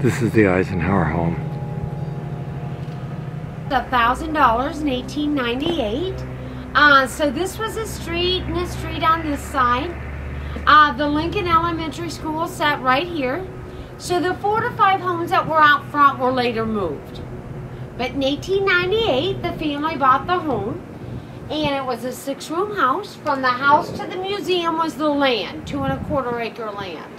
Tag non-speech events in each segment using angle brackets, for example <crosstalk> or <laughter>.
This is the Eisenhower home. $1,000 in 1898. Uh, so this was a street and a street on this side. Uh, the Lincoln Elementary School sat right here. So the four to five homes that were out front were later moved. But in 1898, the family bought the home and it was a six room house. From the house to the museum was the land, two and a quarter acre land.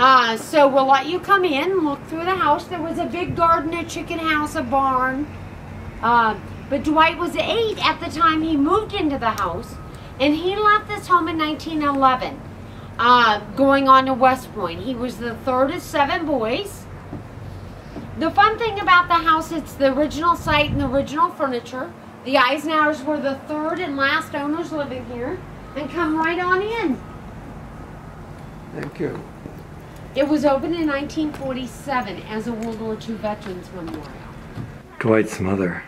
Uh, so we'll let you come in, look through the house. There was a big garden, a chicken house, a barn. Uh, but Dwight was eight at the time he moved into the house, and he left this home in 1911, uh, going on to West Point. He was the third of seven boys. The fun thing about the house, it's the original site and the original furniture. The Eisenhowers were the third and last owners living here. And come right on in. Thank you. It was opened in 1947 as a World War II Veterans Memorial. Dwight's mother.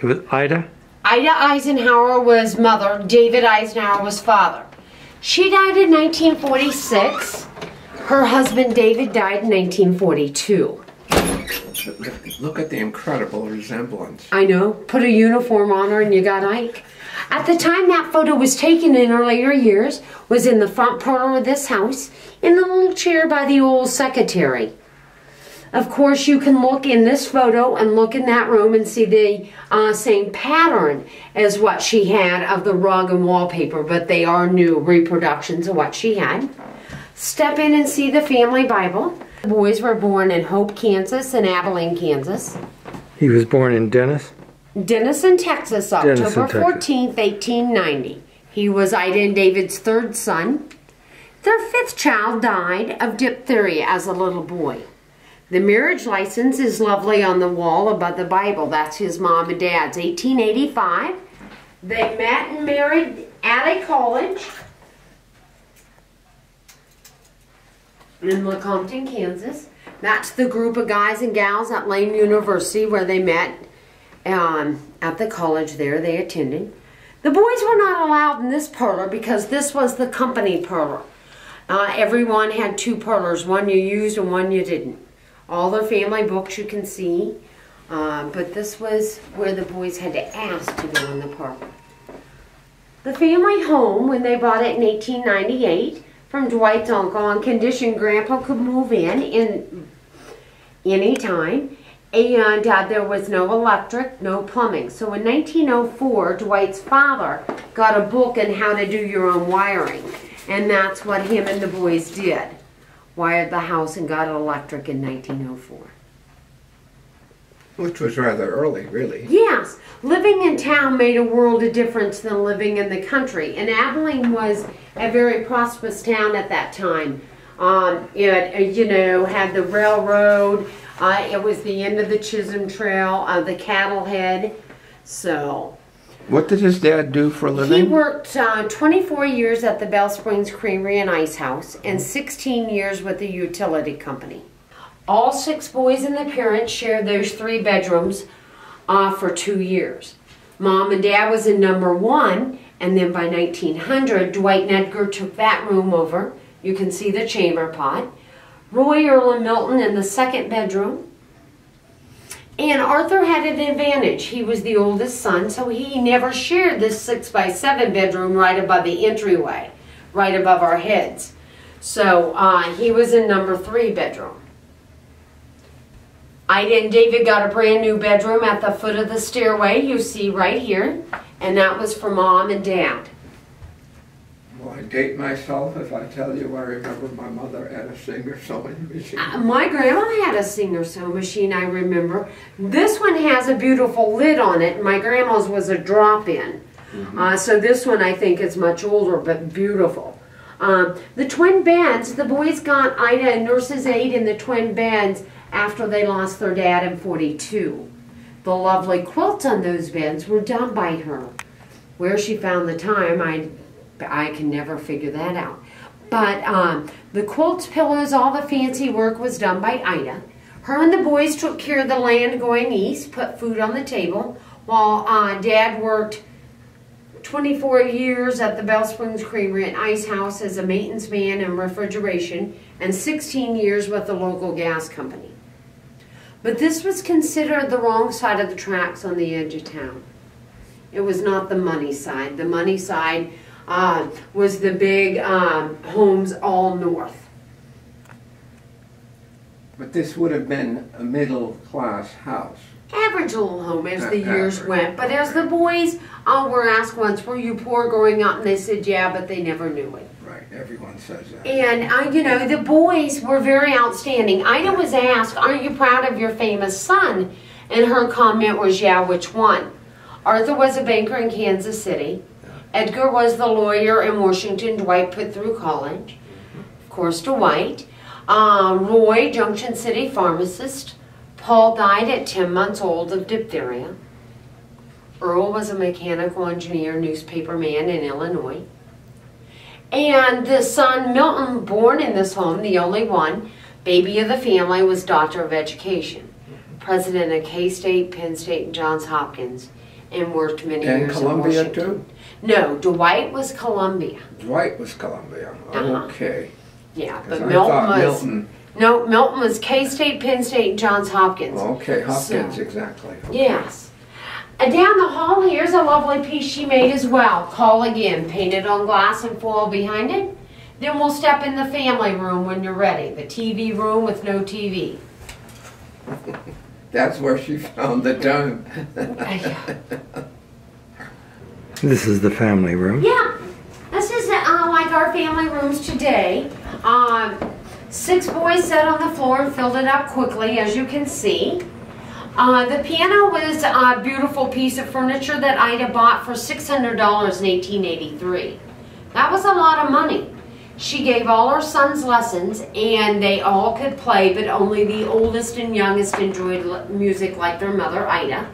It was Ida? Ida Eisenhower was mother, David Eisenhower was father. She died in 1946. Her husband David died in 1942. Look at the incredible resemblance. I know. Put a uniform on her and you got Ike. At the time that photo was taken in her later years, was in the front parlor of this house, in the little chair by the old secretary. Of course, you can look in this photo and look in that room and see the uh, same pattern as what she had of the rug and wallpaper, but they are new reproductions of what she had. Step in and see the family Bible. The boys were born in Hope, Kansas and Abilene, Kansas. He was born in Dennis? Denison, Texas, Denison, October Texas. 14th, 1890. He was Ida and David's third son. Their fifth child died of diphtheria as a little boy. The marriage license is lovely on the wall above the Bible. That's his mom and dad's. 1885. They met and married at a college in Lecompton, Kansas. That's the group of guys and gals at Lane University where they met um, at the college there they attended. The boys were not allowed in this parlor because this was the company parlor. Uh, everyone had two parlors, one you used and one you didn't. All their family books you can see, uh, but this was where the boys had to ask to go in the parlor. The family home, when they bought it in 1898 from Dwight's uncle on condition Grandpa could move in in any time, and uh, there was no electric, no plumbing. So in 1904, Dwight's father got a book on how to do your own wiring, and that's what him and the boys did. Wired the house and got electric in 1904. Which was rather early, really. Yes, living in town made a world of difference than living in the country. And Abilene was a very prosperous town at that time. Um, it, uh, you know, had the railroad. Uh, it was the end of the Chisholm Trail, uh, the cattle head. So What did his dad do for a living? he worked uh, 24 years at the Belle Springs Creamery and Ice House and 16 years with the utility company. All six boys and the parents shared those three bedrooms uh, for two years. Mom and Dad was in number one, and then by 1900, Dwight and Edgar took that room over. You can see the chamber pot. Roy, Earl, and Milton in the second bedroom. And Arthur had an advantage. He was the oldest son, so he never shared this six by seven bedroom right above the entryway, right above our heads. So uh, he was in number three bedroom. Ida and David got a brand new bedroom at the foot of the stairway you see right here, and that was for mom and dad. Will I date myself if I tell you I remember my mother had a Singer sewing machine? Uh, My grandma had a Singer sewing machine, I remember. This one has a beautiful lid on it. My grandma's was a drop-in. Uh, so this one I think is much older, but beautiful. Um, the twin beds, the boys got Ida a nurse's aid in the twin beds after they lost their dad in 42. The lovely quilts on those beds were done by her. Where she found the time, I, I can never figure that out. But um, the quilts, pillows, all the fancy work was done by Ida. Her and the boys took care of the land going east, put food on the table, while uh, Dad worked 24 years at the Belle Springs Creamery and Ice House as a maintenance man and refrigeration, and 16 years with the local gas company. But this was considered the wrong side of the tracks on the edge of town. It was not the money side. The money side uh, was the big um, homes all north. But this would have been a middle-class house. Average little home as the years average, went. But as the boys uh, were asked once, were you poor growing up? And they said, yeah, but they never knew it. Right, everyone says that. And, uh, you know, the boys were very outstanding. Ida was asked, Aren't you proud of your famous son? And her comment was, Yeah, which one? Arthur was a banker in Kansas City. Edgar was the lawyer in Washington Dwight put through college. Of course, Dwight. Um, Roy, Junction City pharmacist. Paul died at 10 months old of diphtheria. Earl was a mechanical engineer, newspaper man in Illinois. And the son, Milton, born in this home, the only one, baby of the family, was Doctor of Education, president of K State, Penn State, and Johns Hopkins, and worked many And years Columbia in Washington. too? No, Dwight was Columbia. Dwight was Columbia. Uh-huh. Okay. Yeah, but Milton was Milton, no Milton was K State, Penn State, and Johns Hopkins. okay, Hopkins, So- exactly. Yes. And down the hall, here's a lovely piece she made as well. Call again, painted on glass and foil behind it. Then we'll step in the family room when you're ready. The TV room with no TV. <laughs> That's where she found the dome. <laughs> <laughs> This is the family room. Yeah, this is uh, like our family rooms today. Um, six boys sat on the floor and filled it up quickly, as you can see. Uh, the piano was a beautiful piece of furniture that Ida bought for $600 in 1883. That was a lot of money. She gave all her sons lessons and they all could play, but only the oldest and youngest enjoyed music like their mother, Ida.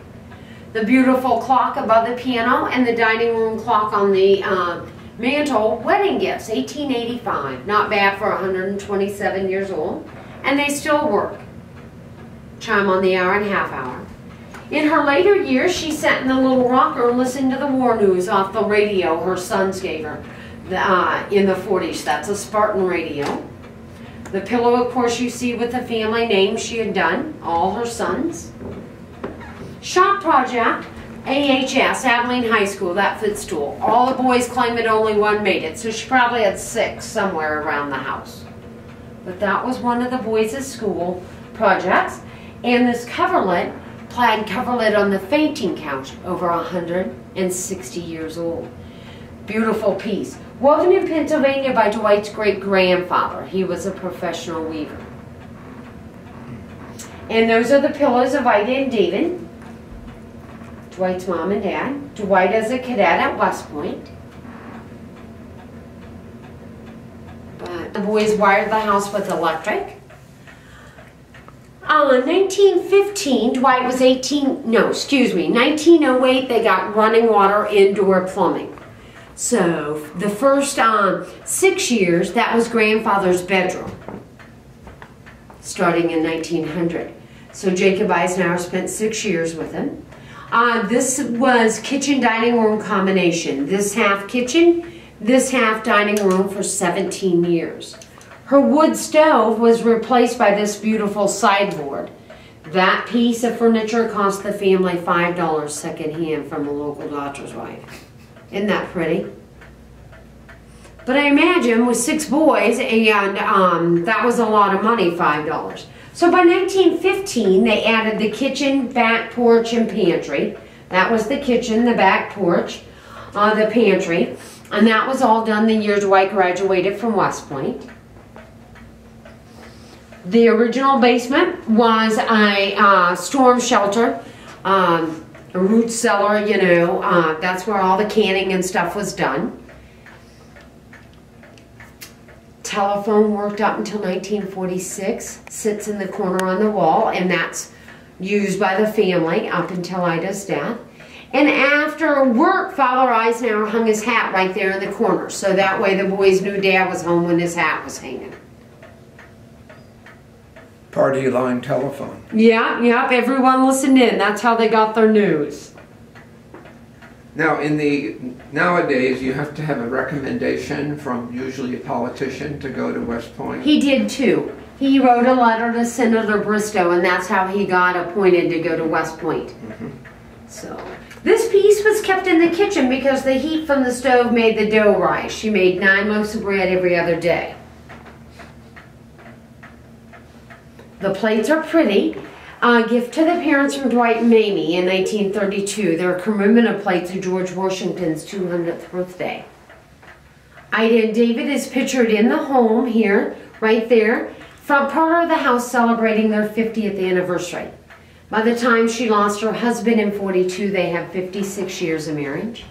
The beautiful clock above the piano and the dining room clock on the uh, mantle, wedding gifts, 1885. Not bad for 127 years old. And they still work. Chime on the hour and half hour. In her later years, she sat in the little rocker and listened to the war news off the radio her sons gave her uh, in the 40s. That's a Spartan radio. The pillow, of course, you see with the family name she had done, all her sons. Shop project, AHS, Abilene High School, that footstool. All the boys claim that only one made it, so she probably had six somewhere around the house. But that was one of the boys' school projects. And this coverlet, plaid coverlet on the fainting couch, over 160 years old. Beautiful piece. Woven in Pennsylvania by Dwight's great grandfather. He was a professional weaver. And those are the pillows of Ida and David. Dwight's mom and dad. Dwight as a cadet at West Point. But the boys wired the house with electric. Uh, 1915, Dwight was 18, no, excuse me, 1908, they got running water indoor plumbing. So the first um, six years, that was grandfather's bedroom, starting in 1900. So Jacob Eisenhower spent six years with him. Uh, this was kitchen dining room combination. This half kitchen, this half dining room for 17 years. Her wood stove was replaced by this beautiful sideboard. That piece of furniture cost the family $5 secondhand from a local doctor's wife. Isn't that pretty? But I imagine with six boys, and um, that was a lot of money, $5. So by 1915, they added the kitchen, back porch, and pantry. That was the kitchen, the back porch, uh, the pantry. And that was all done the year Dwight graduated from West Point. The original basement was a uh, storm shelter, um, a root cellar, you know, uh, that's where all the canning and stuff was done. Telephone worked up until 1946, sits in the corner on the wall, and that's used by the family up until Ida's death. And after work, Father Eisenhower hung his hat right there in the corner, so that way the boys knew Dad was home when his hat was hanging. Party line telephone. Yeah, yep, everyone listened in. That's how they got their news. Now, in the nowadays, you have to have a recommendation from usually a politician to go to West Point. He did too. He wrote a letter to Senator Bristow, and that's how he got appointed to go to West Point. Mm-hmm. So, this piece was kept in the kitchen because the heat from the stove made the dough rise. She made nine loaves of bread every other day. The plates are pretty. A gift to the parents from Dwight and Mamie in 1932. They're commemorative plates to George Washington's 200th birthday. Ida and David is pictured in the home here, right there, front part of the house celebrating their 50th anniversary. By the time she lost her husband in 42, they have 56 years of marriage.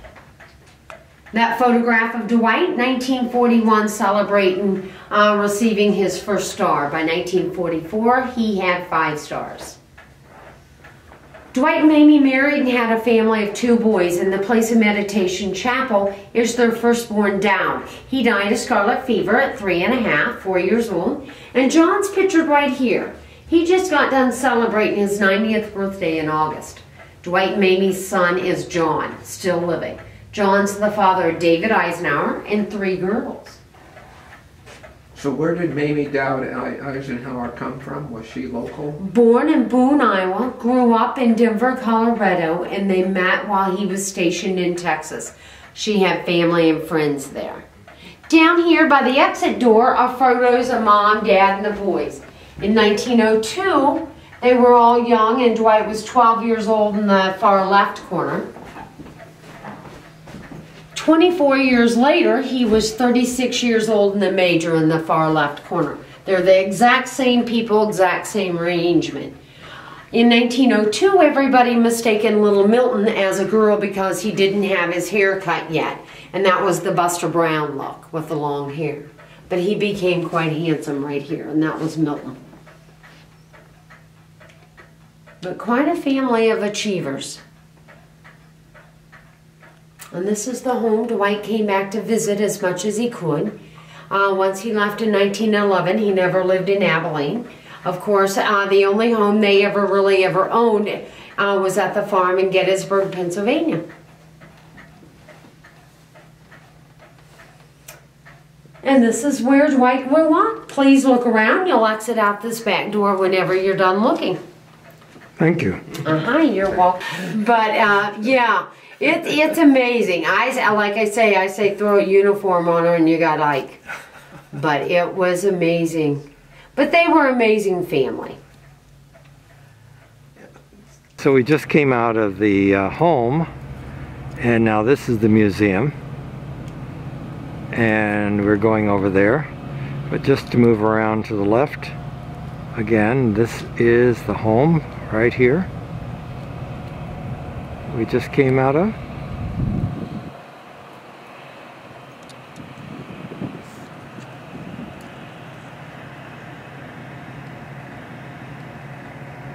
That photograph of Dwight, 1941, celebrating uh, receiving his first star. By 1944, he had five stars. Dwight and Mamie married and had a family of two boys, and the place of meditation chapel is their firstborn Doud. He died of scarlet fever at three and a half, four years old, and John's pictured right here. He just got done celebrating his 90th birthday in August. Dwight and Mamie's son is John, still living. John's the father of David Eisenhower and three girls. So where did Mamie Doud Eisenhower come from? Was she local? Born in Boone, Iowa, grew up in Denver, Colorado, and they met while he was stationed in Texas. She had family and friends there. Down here by the exit door are photos of mom, dad, and the boys. In 1902, they were all young, and Dwight was 12 years old in the far left corner. 24 years later, he was 36 years old in the major in the far left corner. They're the exact same people, exact same arrangement. In 1902, everybody mistaken Little Milton as a girl because he didn't have his hair cut yet, and that was the Buster Brown look with the long hair. But he became quite handsome right here, and that was Milton. But quite a family of achievers. And this is the home Dwight came back to visit as much as he could. Uh, once he left in 1911, he never lived in Abilene. Of course, uh, the only home they ever really ever owned uh, was at the farm in Gettysburg, Pennsylvania. And this is where Dwight grew up. Please look around. You'll exit out this back door whenever you're done looking. Thank you. Uh-huh, you're welcome. But uh, yeah, it, it's amazing. I like I say, I say throw a uniform on her and you got Ike. But it was amazing. But they were amazing family. So we just came out of the uh, home, and now this is the museum. And we're going over there. But just to move around to the left, again, this is the home right here. We just came out of.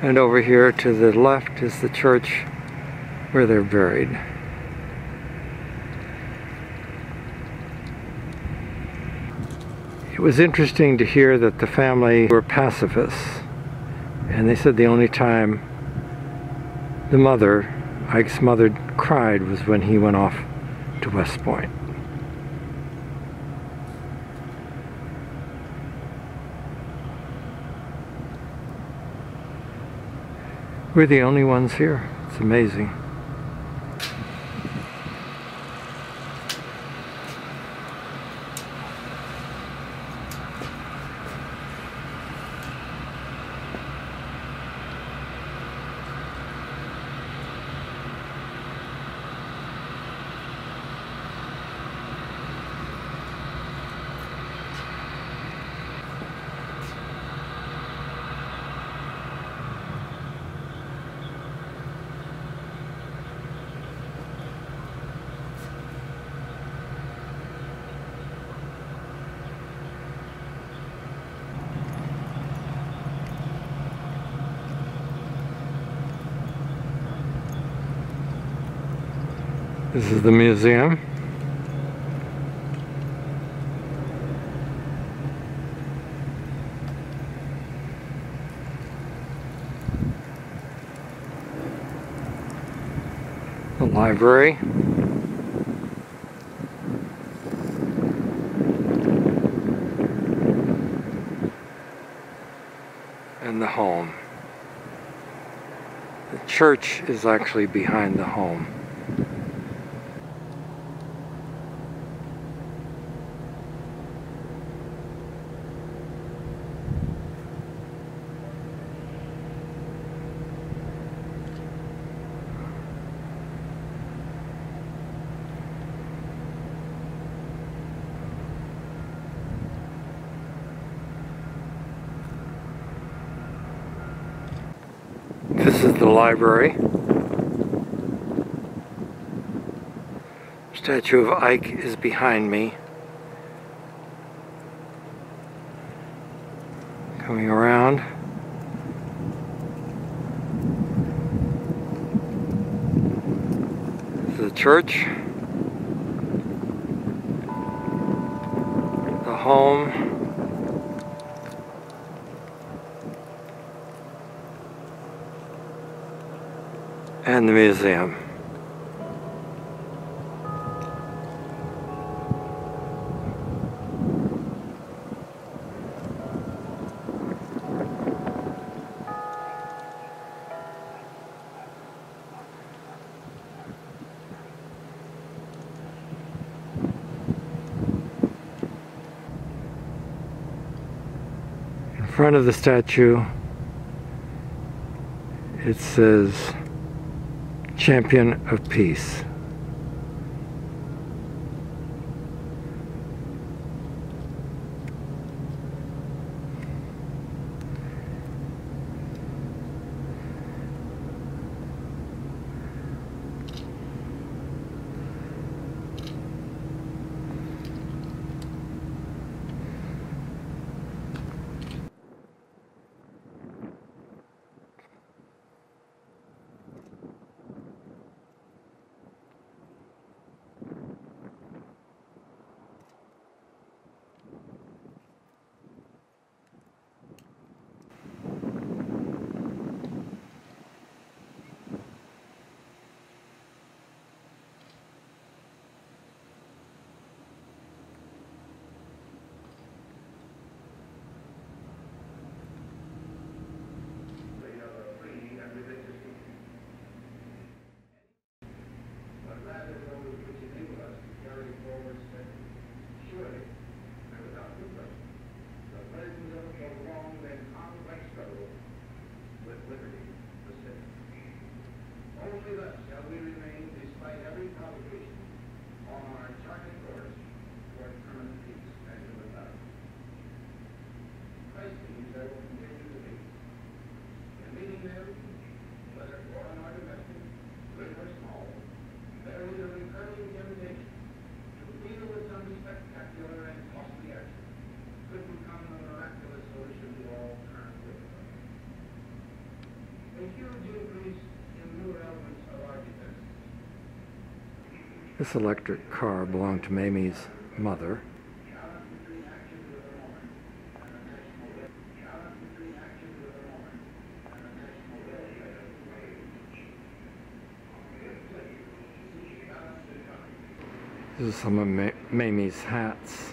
And over here to the left is the church where they're buried. It was interesting to hear that the family were pacifists. And they said the only time the mother, Ike's mother, cried was when he went off to West Point. We're the only ones here. It's amazing. This is the museum. The library. And the home. The church is actually behind the home. This is the library. Statue of Ike is behind me. Coming around. The church. The home. And the museum. In front of the statue, it says champion of peace. Only thus shall we remain, despite every provocation, on our charted course toward permanent peace and human love. Christ these there will continue to be. In meeting them, whether foreign or domestic, great or small, there is a recurring invitation to feel with some spectacular and costly action could become a miraculous solution to all current difficulties. A huge increase in new elements of our defense. This electric car belonged to Mamie's mother. This is some of Ma- Mamie's hats.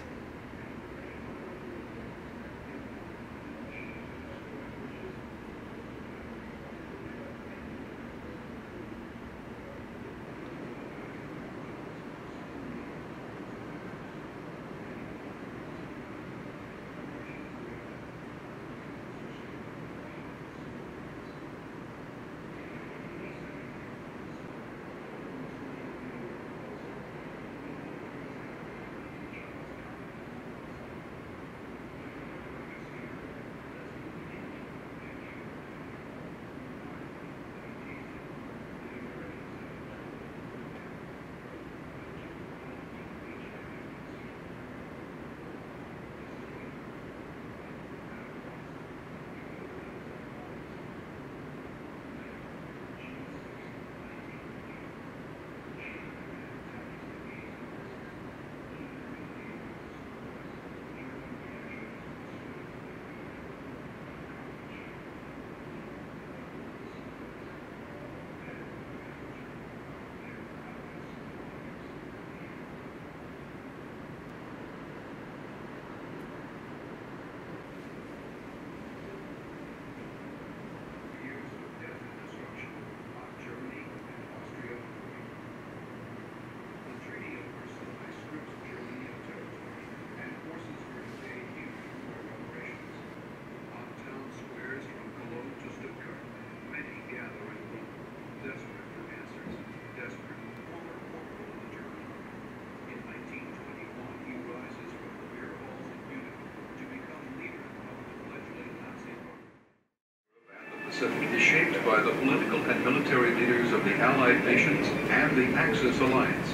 By the political and military leaders of the Allied nations and the Axis alliance.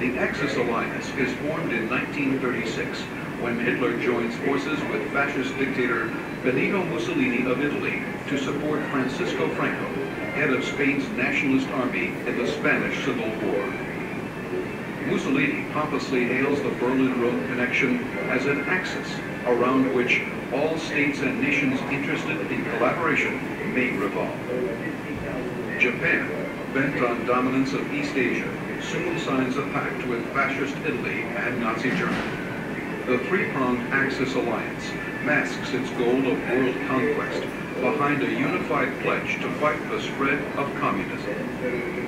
The Axis alliance is formed in 1936 when Hitler joins forces with fascist dictator Benito Mussolini of Italy to support Francisco Franco, head of Spain's nationalist army in the Spanish Civil War. Mussolini pompously hails the Berlin-Rome connection as an axis around which all states and nations interested in collaboration may revolve. Japan, bent on dominance of East Asia, soon signs a pact with fascist Italy and Nazi Germany. The three-pronged Axis alliance masks its goal of world conquest behind a unified pledge to fight the spread of communism.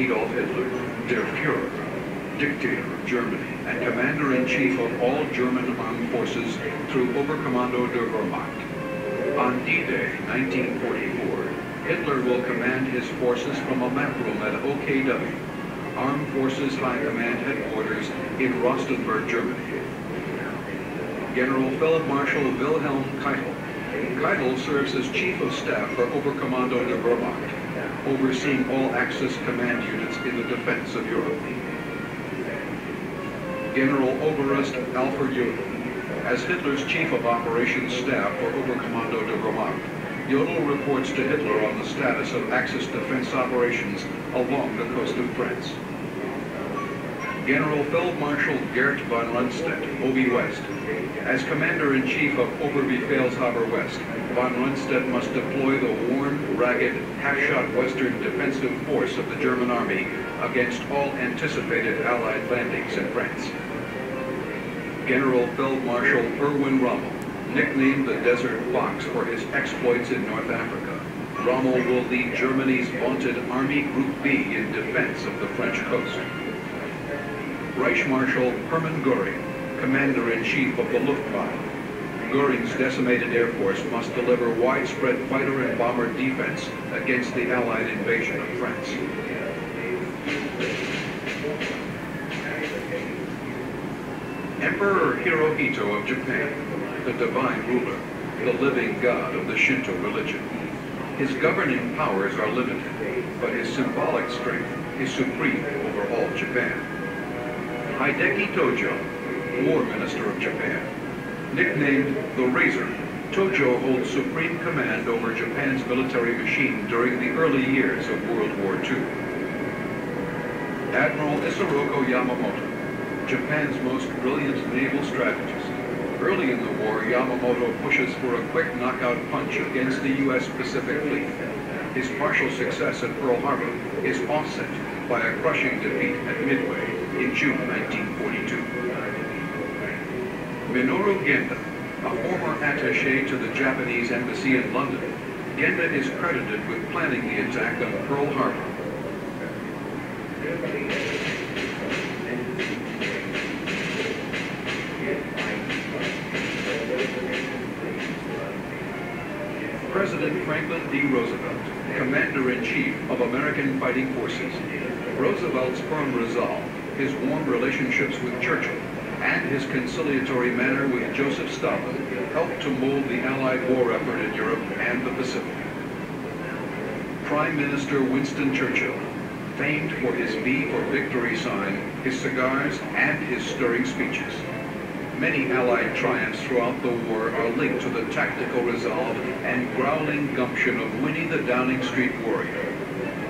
Adolf Hitler, der Führer, dictator of Germany and commander-in-chief of all German armed forces through Oberkommando der Wehrmacht. On D-Day, 1944, Hitler will command his forces from a map room at OKW, Armed Forces High Command Headquarters in Rastenburg, Germany. General Feldmarschall Wilhelm Keitel. Keitel serves as Chief of Staff for Oberkommando der Wehrmacht, overseeing all Axis command units in the defense of Europe. General Oberst Alfred Jodl. As Hitler's Chief of Operations Staff for Oberkommando der Wehrmacht, Jodl reports to Hitler on the status of Axis defense operations along the coast of France. General Feldmarschall Gerd von Rundstedt, OB West. As Commander-in-Chief of Oberbefehlshaber West, von Rundstedt must deploy the worn, ragged, half-shot Western defensive force of the German Army against all anticipated Allied landings in France. General Field Marshal Erwin Rommel, nicknamed the Desert Fox for his exploits in North Africa. Rommel will lead Germany's vaunted Army Group B in defense of the French coast. Reich Marshal Hermann Goering, Commander-in-Chief of the Luftwaffe. Goering's decimated air force must deliver widespread fighter and bomber defense against the Allied invasion of France. Emperor Hirohito of Japan, the divine ruler, the living god of the Shinto religion. His governing powers are limited, but his symbolic strength is supreme over all Japan. Hideki Tojo, War Minister of Japan. Nicknamed the Razor, Tojo holds supreme command over Japan's military machine during the early years of World War II. Admiral Isoroku Yamamoto, Japan's most brilliant naval strategist. Early in the war, Yamamoto pushes for a quick knockout punch against the U.S. Pacific Fleet. His partial success at Pearl Harbor is offset by a crushing defeat at Midway in June 1942. Minoru Genda, a former attaché to the Japanese embassy in London, Genda is credited with planning the attack on Pearl Harbor. President Franklin D. Roosevelt, Commander-in-Chief of American Fighting Forces. Roosevelt's firm resolve, his warm relationships with Churchill, and his conciliatory manner with Joseph Stalin helped to mold the Allied war effort in Europe and the Pacific. Prime Minister Winston Churchill, famed for his V for Victory sign, his cigars, and his stirring speeches. Many Allied triumphs throughout the war are linked to the tactical resolve and growling gumption of Winnie the Downing Street warrior.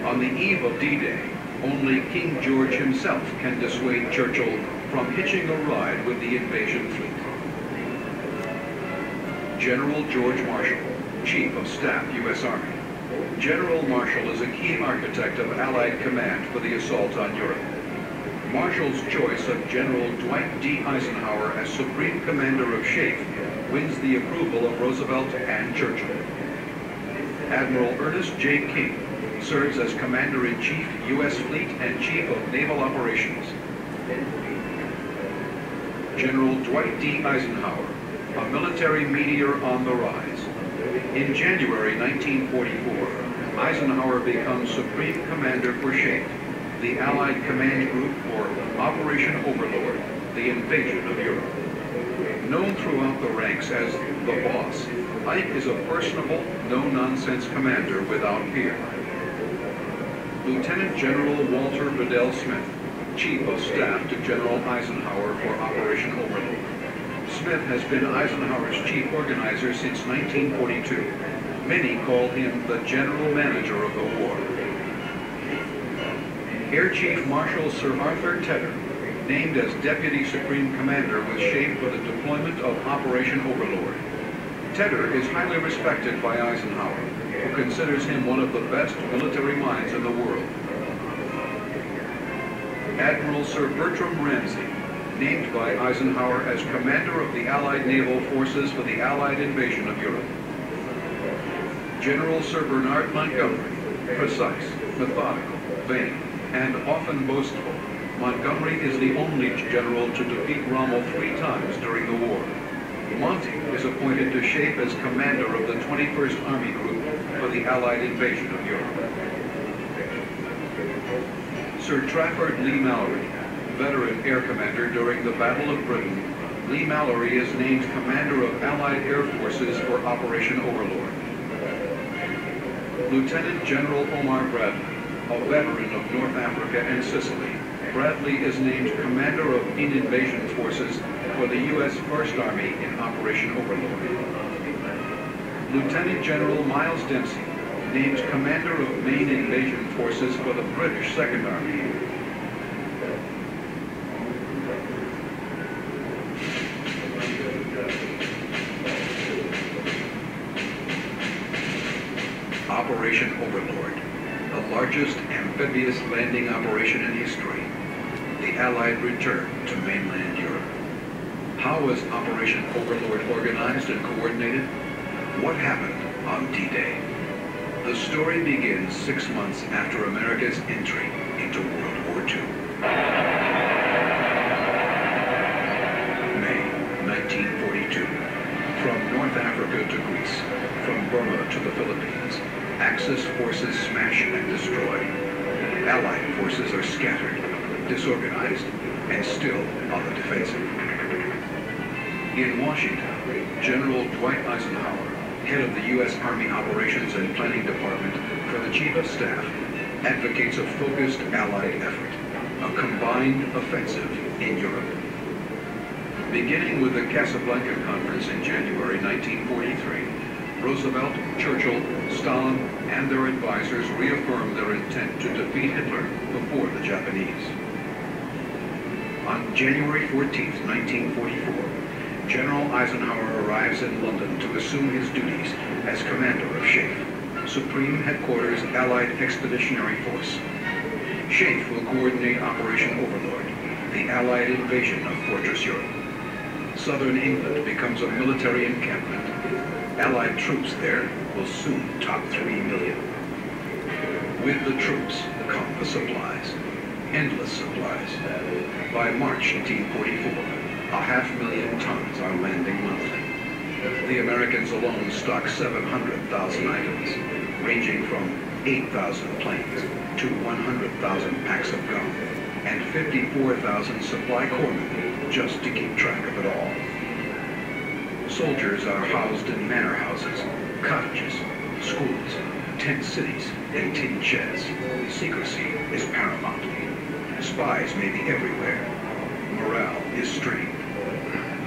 On the eve of D-Day, only King George himself can dissuade Churchill from hitching a ride with the invasion fleet. General George Marshall, Chief of Staff, U.S. Army. General Marshall is a key architect of Allied command for the assault on Europe. Marshall's choice of General Dwight D. Eisenhower as Supreme Commander of SHAEF wins the approval of Roosevelt and Churchill. Admiral Ernest J. King serves as Commander-in-Chief, U.S. Fleet and Chief of Naval Operations. General Dwight D. Eisenhower, a military meteor on the rise. In January 1944, Eisenhower becomes Supreme Commander for SHAEF, the Allied Command Group for Operation Overlord, the invasion of Europe. Known throughout the ranks as the boss, Ike is a personable, no-nonsense commander without peer. Lieutenant General Walter Bedell Smith, Chief of Staff to General Eisenhower for Operation Overlord. Smith has been Eisenhower's chief organizer since 1942. Many call him the general manager of the war. Air Chief Marshal Sir Arthur Tedder, named as Deputy Supreme Commander was SHAEF for the deployment of Operation Overlord. Tedder is highly respected by Eisenhower, who considers him one of the best military minds in the world. Admiral Sir Bertram Ramsay, named by Eisenhower as commander of the Allied naval forces for the Allied invasion of Europe. General Sir Bernard Montgomery, precise, methodical, vain, and often boastful, Montgomery is the only general to defeat Rommel three times during the war. Monty is appointed to SHAEF as commander of the 21st Army Group for the Allied invasion of Europe. Sir Trafford Leigh-Mallory, veteran air commander during the Battle of Britain, Leigh-Mallory is named commander of Allied Air Forces for Operation Overlord. Lieutenant General Omar Bradley, a veteran of North Africa and Sicily, Bradley is named commander of in-invasion forces for the U.S. First Army in Operation Overlord. Lieutenant General Miles Dempsey, named commander of main invasion forces for the British Second Army. Operation Overlord, the largest amphibious landing operation in history. The Allied return to mainland Europe. How was Operation Overlord organized and coordinated? What happened on D-Day? The story begins six months after America's entry into World War II. May 1942. From North Africa to Greece, from Burma to the Philippines, Axis forces smash and destroy. Allied forces are scattered, disorganized, and still on the defensive. In Washington, General Dwight Eisenhower head of the U.S. Army Operations and Planning Department for the Chief of Staff, advocates a focused Allied effort, a combined offensive in Europe. Beginning with the Casablanca Conference in January 1943, Roosevelt, Churchill, Stalin, and their advisors reaffirmed their intent to defeat Hitler before the Japanese. On January 14, 1944, General Eisenhower arrives in London to assume his duties as commander of SHAEF, Supreme Headquarters Allied Expeditionary Force. SHAEF will coordinate Operation Overlord, the Allied invasion of Fortress Europe. Southern England becomes a military encampment. Allied troops there will soon top three million. With the troops come the supplies, endless supplies. By March 1944, a half million tons are landing monthly. The Americans alone stock 700,000 items, ranging from 8,000 planes to 100,000 packs of gum and 54,000 supply corpsmen just to keep track of it all. Soldiers are housed in manor houses, cottages, schools, tent cities, and tin sheds. Secrecy is paramount. Spies may be everywhere. Morale is strained.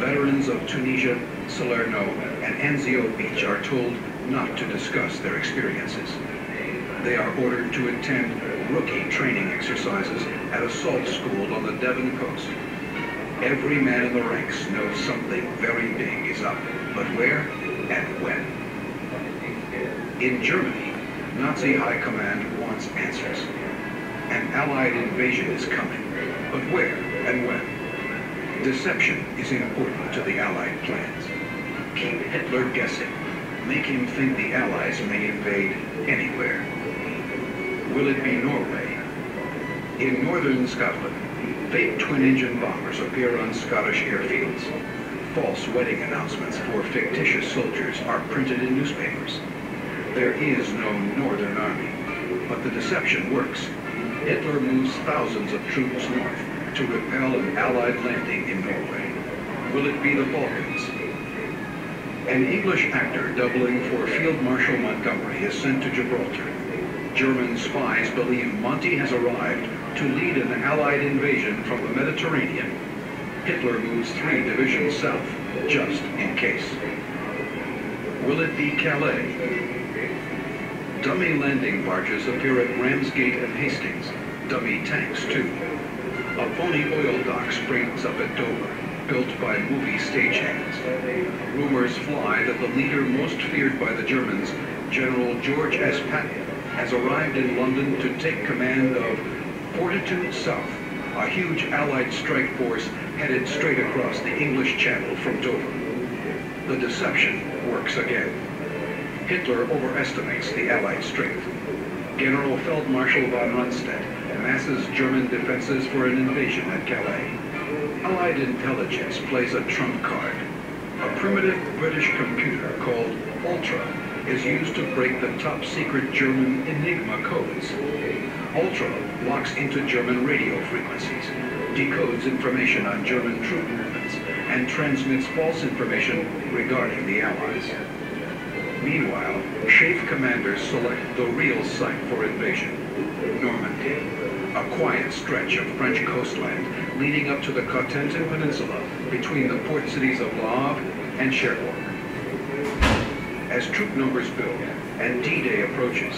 Veterans of Tunisia, Salerno, and Anzio Beach are told not to discuss their experiences. They are ordered to attend rookie training exercises at a salt school on the Devon coast. Every man in the ranks knows something very big is up, but where and when. In Germany, Nazi high command wants answers. An Allied invasion is coming, but where and when? Deception is important to the Allied plans. Keep Hitler guessing. Make him think the Allies may invade anywhere. Will it be Norway? In northern Scotland, fake twin-engine bombers appear on Scottish airfields. False wedding announcements for fictitious soldiers are printed in newspapers. There is no Northern Army, but the deception works. Hitler moves thousands of troops north to repel an Allied landing in Norway. will it be the Balkans? An English actor doubling for Field Marshal Montgomery is sent to Gibraltar. German spies believe Monty has arrived to lead an Allied invasion from the Mediterranean. Hitler moves three divisions south, just in case. Will it be Calais? Dummy landing barges appear at Ramsgate and Hastings. Dummy tanks, too. A phony oil dock springs up at Dover, built by movie stagehands. Rumors fly that the leader most feared by the Germans, General George S. Patton, has arrived in London to take command of Fortitude South, a huge Allied strike force headed straight across the English Channel from Dover. The deception works again. Hitler overestimates the Allied strength. General Feldmarschall von Rundstedt masses German defenses for an invasion at Calais. Allied intelligence plays a trump card. A primitive British computer called Ultra is used to break the top secret German Enigma codes. Ultra locks into German radio frequencies, decodes information on German troop movements, and transmits false information regarding the Allies. Meanwhile, SHAEF commanders select the real site for invasion, Normandy, a quiet stretch of French coastland leading up to the Cotentin Peninsula between the port cities of Le Havre and Cherbourg. As troop numbers build and D-Day approaches,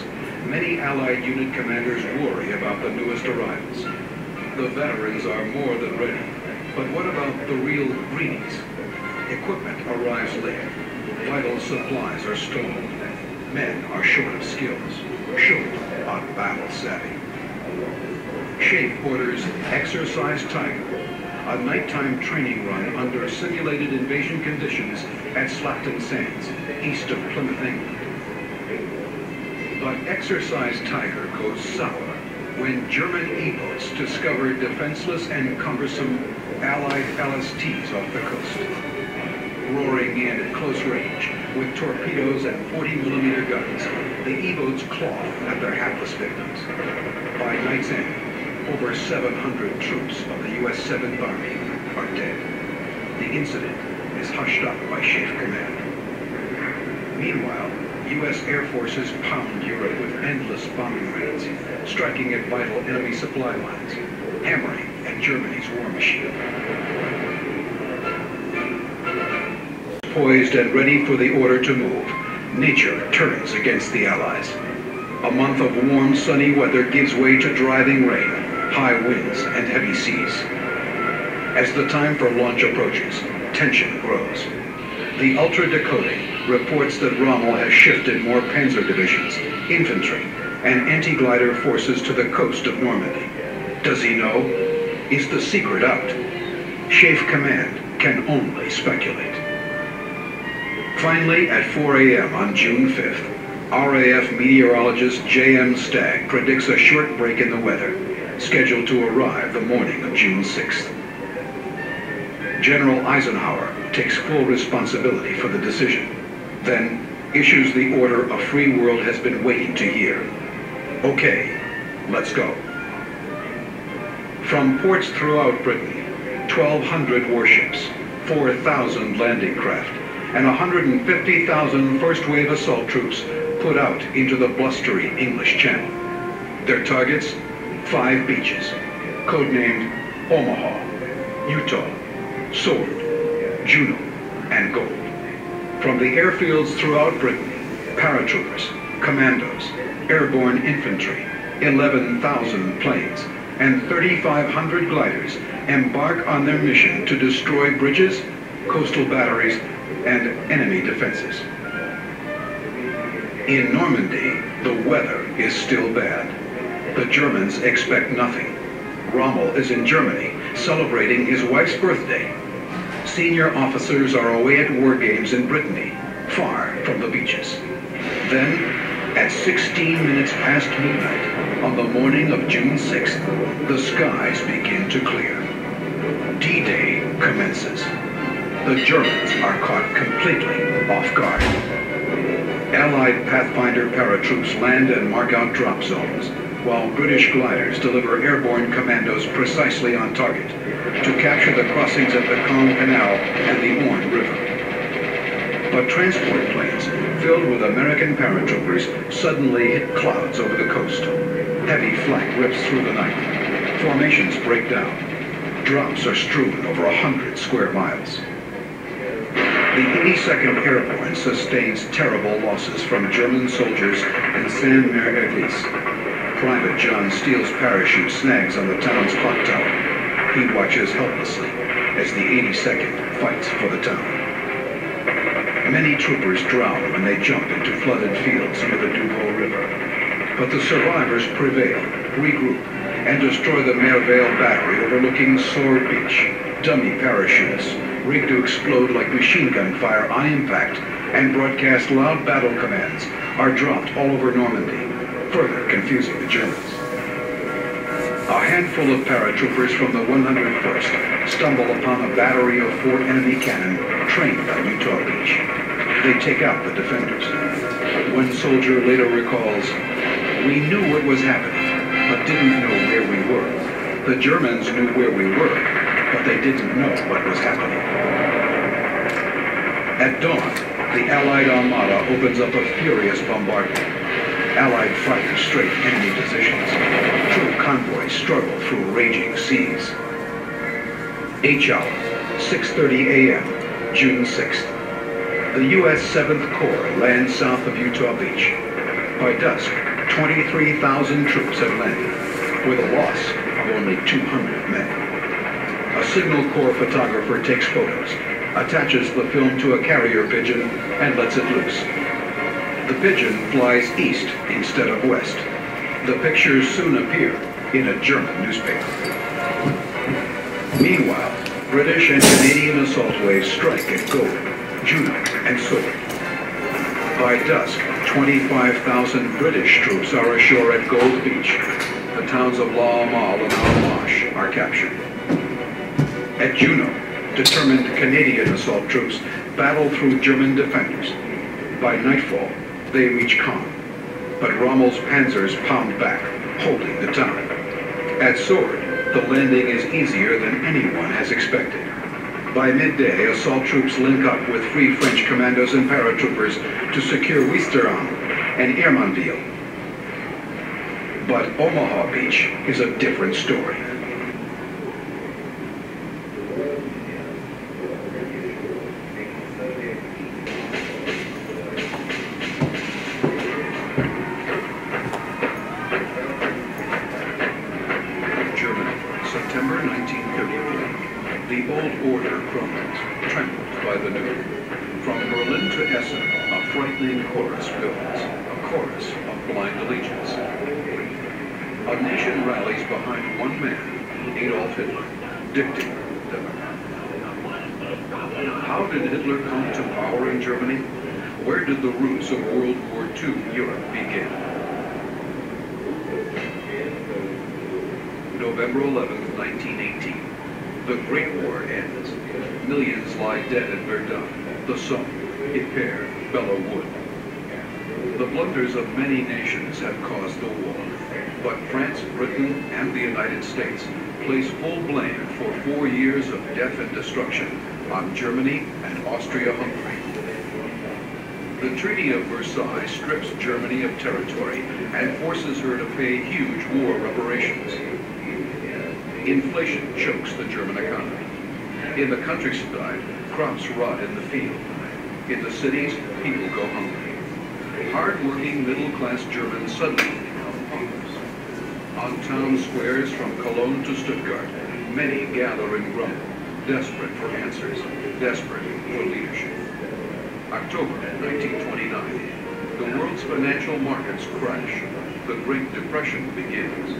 many Allied unit commanders worry about the newest arrivals. The veterans are more than ready, but what about the real greenies? Equipment arrives late. Vital supplies are stolen. Men are short of skills, short on battle savvy. SHAEF orders Exercise Tiger, a nighttime training run under simulated invasion conditions at Slapton Sands, east of Plymouth, England. But Exercise Tiger goes sour when German E-boats discover defenseless and cumbersome Allied LSTs off the coast roaring in at close range with torpedoes and 40-millimeter guns. The E-boats claw at their hapless victims. By night's end, over 700 troops of the U.S. 7th Army are dead. The incident is hushed up by Chief Command. Meanwhile, U.S. Air Forces pound Europe with endless bombing raids, striking at vital enemy supply lines, hammering at Germany's war machine. poised and ready for the order to move, nature turns against the Allies. A month of warm, sunny weather gives way to driving rain, high winds, and heavy seas. As the time for launch approaches, tension grows. The Ultra Decoding reports that Rommel has shifted more panzer divisions, infantry, and anti-glider forces to the coast of Normandy. Does he know? Is the secret out? SHAEF Command can only speculate. Finally, at 4 a.m. on June 5th, RAF meteorologist J.M. Stagg predicts a short break in the weather, scheduled to arrive the morning of June 6th. General Eisenhower takes full responsibility for the decision, then issues the order a free world has been waiting to hear. Okay, let's go. From ports throughout Britain, 1,200 warships, 4,000 landing craft, and 150,000 first-wave assault troops put out into the blustery English Channel. Their targets, five beaches, codenamed Omaha, Utah, Sword, Juno, and Gold. From the airfields throughout Britain, paratroopers, commandos, airborne infantry, 11,000 planes, and 3,500 gliders embark on their mission to destroy bridges, coastal batteries, and enemy defenses. In Normandy, the weather is still bad. The Germans expect nothing. Rommel is in Germany, celebrating his wife's birthday. Senior officers are away at war games in Brittany, far from the beaches. Then, at 16 minutes past midnight, on the morning of June 6th, the skies begin to clear. D-Day commences the Germans are caught completely off guard. Allied Pathfinder paratroops land and mark out drop zones, while British gliders deliver airborne commandos precisely on target, to capture the crossings of the Caen Canal and the Orne River. But transport planes, filled with American paratroopers, suddenly hit clouds over the coast. Heavy flak rips through the night. Formations break down. Drops are strewn over a hundred square miles. The 82nd Airborne sustains terrible losses from German soldiers in Sainte-Mère-Église. Private John Steele's parachute snags on the town's clock tower. He watches helplessly as the 82nd fights for the town. Many troopers drown when they jump into flooded fields near the Douve River. But the survivors prevail, regroup, and destroy the Merville battery overlooking Sword Beach. Dummy parachutists, rigged to explode like machine gun fire on impact and broadcast loud battle commands, are dropped all over Normandy, further confusing the Germans. A handful of paratroopers from the 101st stumble upon a battery of four enemy cannon trained on Utah Beach. They take out the defenders. One soldier later recalls, We knew what was happening, but didn't know where we were. The Germans knew where we were, but they didn't know what was happening. At dawn, the Allied Armada opens up a furious bombardment. Allied fighters strafe enemy positions. Troop convoys struggle through raging seas. H hour, 6.30 a.m., June 6th. The U.S. 7th Corps lands south of Utah Beach. By dusk, 23,000 troops have landed, with a loss of only 200 men. Signal Corps photographer takes photos, attaches the film to a carrier pigeon, and lets it loose. The pigeon flies east instead of west. The pictures soon appear in a German newspaper. Meanwhile, British and Canadian assault waves strike at Gold, Juno, and Sword. By dusk, 25,000 British troops are ashore at Gold Beach. The towns of Le Hamel and Arromanches are captured. At Juno, determined Canadian assault troops battle through German defenders. By nightfall, they reach Caen, but Rommel's panzers pound back, holding the town. At Sword, the landing is easier than anyone has expected. By midday, assault troops link up with Free French commandos and paratroopers to secure Ouistreham and Hermanville. But Omaha Beach is a different story. Germany, September 1933. The old order crumbles, trampled by the new. From Berlin to Essen, a frightening chorus builds, a chorus of blind allegiance. A nation rallies behind one man, Adolf Hitler, dictator. How did Hitler come to power in Germany? Where did the roots of World War II Europe begin? November 11, 1918. The Great War ends. Millions lie dead at Verdun, the Somme, Ypres, Belleau Wood. The blunders of many nations have caused the war, but France, Britain, and the United States place full blame for four years of death and destruction on Germany and Austria-Hungary. The Treaty of Versailles strips Germany of territory and forces her to pay huge war reparations. Inflation chokes the German economy. In the countryside, crops rot in the field. In the cities, people go hungry. Hard-working middle-class Germans suddenly become homeless. On town squares from Cologne to Stuttgart, many gather and grumble, desperate for answers, desperate for leadership. October 1929. The world's financial markets crash. The Great Depression begins.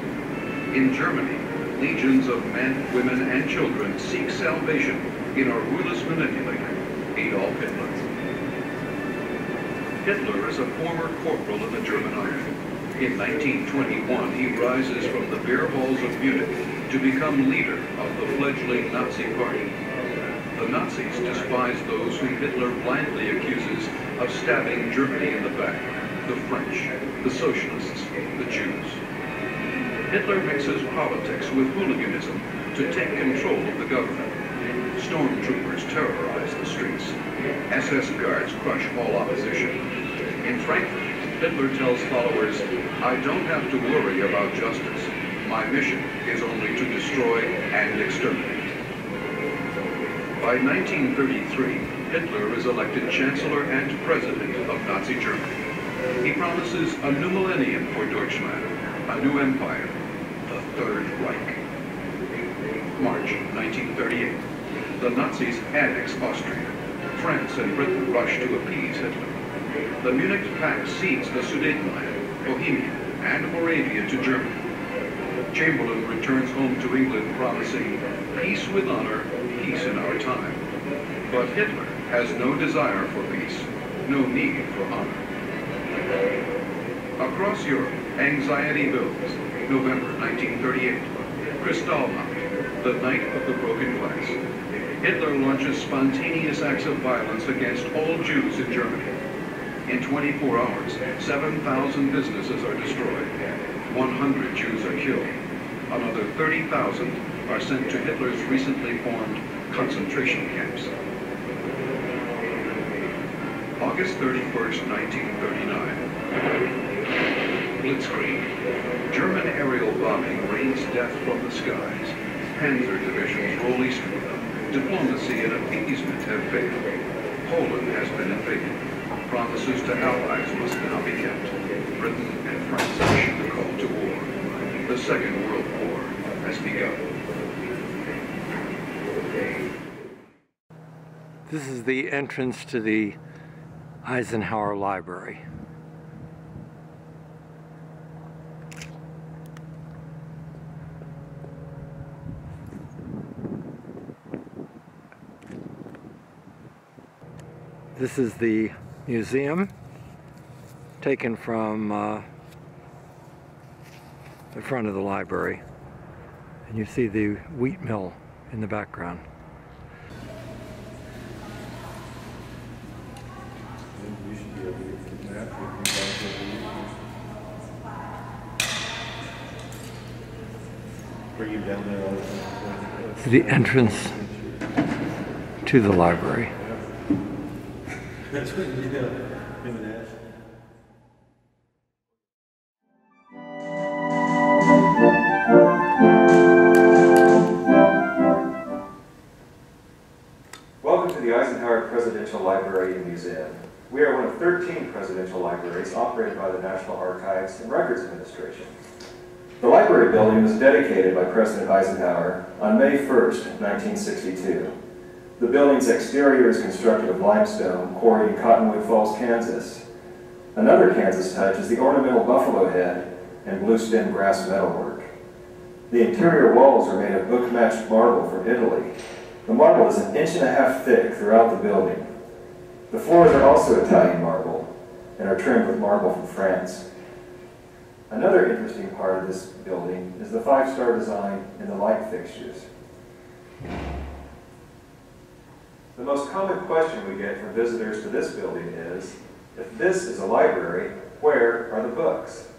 In Germany, legions of men, women, and children seek salvation in a ruthless manipulator, Adolf Hitler. Hitler is a former corporal in the German army. In 1921, he rises from the beer halls of Munich to become leader of the fledgling Nazi party. The Nazis despise those whom Hitler blindly accuses of stabbing Germany in the back, the French, the socialists, the Jews. Hitler mixes politics with hooliganism, to take control of the government. Stormtroopers terrorize the streets. SS guards crush all opposition. In Frankfurt, Hitler tells followers, I don't have to worry about justice. My mission is only to destroy and exterminate. By 1933, Hitler is elected Chancellor and President of Nazi Germany. He promises a new millennium for Deutschland, a new empire, the Third Reich. March 1938. The Nazis annex Austria. France and Britain rush to appease Hitler. The Munich Pact cedes the Sudetenland, Bohemia, and Moravia to Germany. Chamberlain returns home to England promising peace with honor, peace in our time. But Hitler has no desire for peace, no need for honor. Across Europe, anxiety builds. November 1938. Kristallnacht, the night of the broken glass. Hitler launches spontaneous acts of violence against all Jews in Germany. In 24 hours, 7,000 businesses are destroyed. 100 Jews are killed. Another 30,000 are sent to Hitler's recently formed concentration camps. August 31st, 1939. Blitzkrieg. German aerial bombing rains death from the skies. Panzer divisions roll eastward. Diplomacy and appeasement have failed. Poland has been invaded. Promises to allies must now be kept. Britain and France issue the call to war. The Second World War has begun. This is the entrance to the Eisenhower Library. This is the museum taken from uh, the front of the library. And you see the wheat mill in the background. You should be able to get the map if you guys have it. Bring you down there all the time. The entrance to the library. That's what you do. Him and Ash. Welcome to the Eisenhower Presidential Library and Museum. We are one of 13 presidential libraries operated by the National Archives and Records Administration. The library building was dedicated by President Eisenhower on May 1st, 1962. The building's exterior is constructed of limestone quarried in Cottonwood Falls, Kansas. Another Kansas touch is the ornamental buffalo head and blue stem brass metalwork. The interior walls are made of book-matched marble from Italy. The marble is an inch and a half thick throughout the building. The floors are also Italian marble and are trimmed with marble from France. Another interesting part of this building is the five-star design and the light fixtures. The most common question we get from visitors to this building is, if this is a library, where are the books?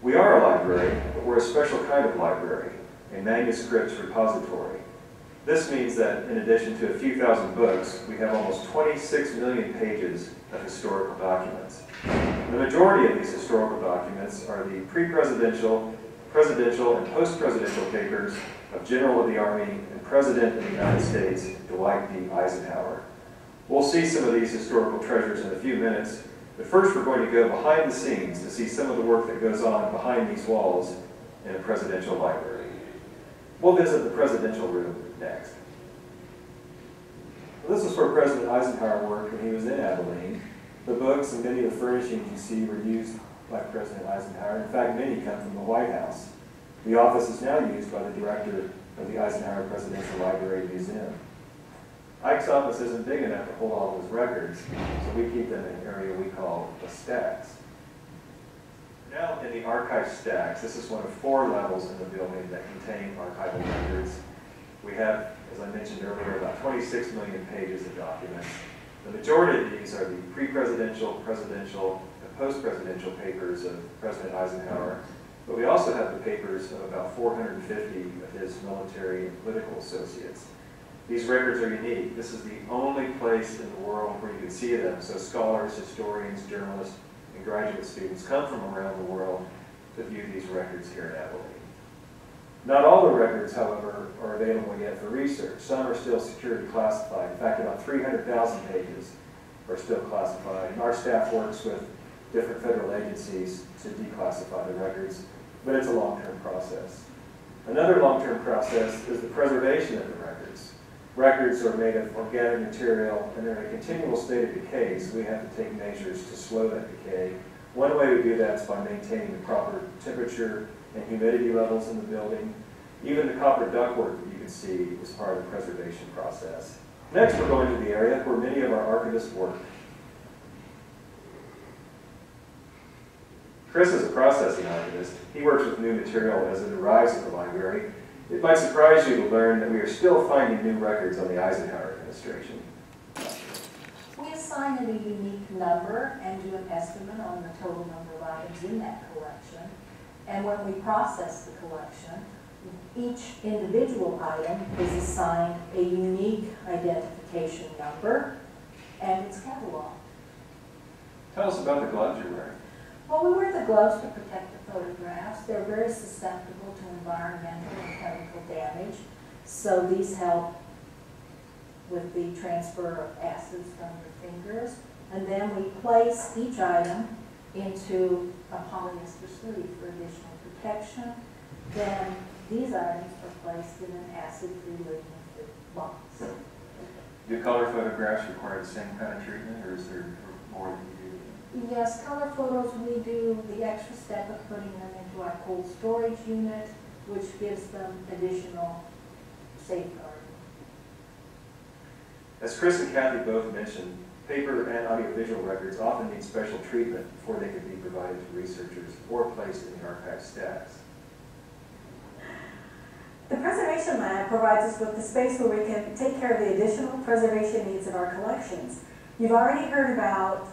We are a library, but we're a special kind of library, a manuscripts repository. This means that in addition to a few thousand books, we have almost 26 million pages of historical documents. The majority of these historical documents are the pre-presidential, presidential, and post-presidential papers of General of the Army and President of the United States, Dwight D. Eisenhower. We'll see some of these historical treasures in a few minutes, but first we're going to go behind the scenes to see some of the work that goes on behind these walls in a presidential library. We'll visit the presidential room next. Well, this is where President Eisenhower worked when he was in Abilene. The books and many of the furnishings you see were used by President Eisenhower. In fact, many come from the White House. The office is now used by the director of the Eisenhower Presidential Library Museum. Ike's office isn't big enough to hold all his records, so we keep them in an area we call the stacks. Now in the archive stacks, this is one of four levels in the building that contain archival records. We have, as I mentioned earlier, about 26 million pages of documents. The majority of these are the pre-presidential, presidential, and post-presidential papers of President Eisenhower. But we also have the papers of about 450 of his military and political associates. These records are unique. This is the only place in the world where you can see them. So scholars, historians, journalists, and graduate students come from around the world to view these records here at Abilene. Not all the records, however, are available yet for research. Some are still security classified. In fact, about 300,000 pages are still classified. And our staff works with different federal agencies to declassify the records, but it's a long-term process. Another long-term process is the preservation of the records. Records are made of organic material and they're in a continual state of decay, so we have to take measures to slow that decay. One way to do that is by maintaining the proper temperature and humidity levels in the building. Even the copper ductwork that you can see is part of the preservation process. Next, we're going to the area where many of our archivists work. Chris is a processing archivist. He works with new material as it arrives at the library. It might surprise you to learn that we are still finding new records on the Eisenhower administration. We assign it a unique number and do an estimate on the total number of items in that collection. And when we process the collection, each individual item is assigned a unique identification number and it's cataloged. Tell us about the gloves you're wearing. Well, we wear the gloves to protect the photographs. They're very susceptible to environmental and chemical damage. So these help with the transfer of acids from your fingers. And then we place each item into a polyester sleeve for additional protection. Then these items are placed in an acid-free living box. Do color photographs require the same kind of treatment, or is there more that you do? Yes, color photos, we do the extra step of putting them into our cold storage unit, which gives them additional safeguard. As Chris and Kathy both mentioned, paper and audiovisual records often need special treatment before they can be provided to researchers or placed in the archive stacks. The Preservation Lab provides us with the space where we can take care of the additional preservation needs of our collections. You've already heard about